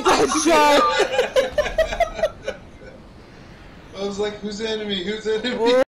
Oh that shot! I was like, who's enemy? Who's enemy?